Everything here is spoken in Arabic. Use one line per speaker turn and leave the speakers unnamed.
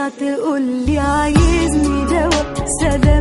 ترجع تقول لي عايزني جواب؟ سلام.